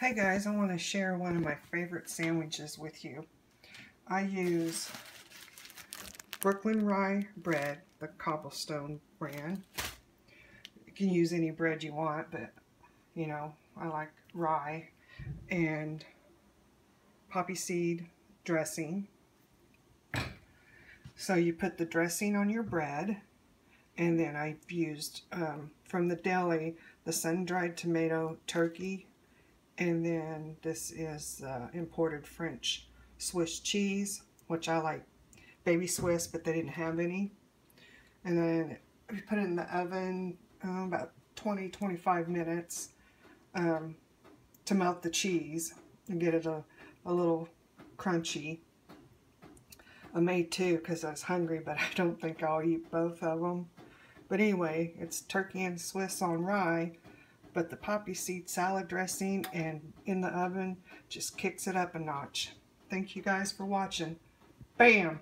Hey guys, I want to share one of my favorite sandwiches with you. I use Brooklyn Rye bread, the cobblestone brand. You can use any bread you want, but you know, I like rye and poppy seed dressing. So you put the dressing on your bread and then I've used um, from the deli the sun-dried tomato turkey and then this is uh, imported French Swiss cheese, which I like baby Swiss, but they didn't have any. And then we put it in the oven uh, about 20-25 minutes um, to melt the cheese and get it a, a little crunchy. I made two because I was hungry, but I don't think I'll eat both of them. But anyway, it's turkey and Swiss on rye but the poppy seed salad dressing and in the oven just kicks it up a notch. Thank you guys for watching. Bam!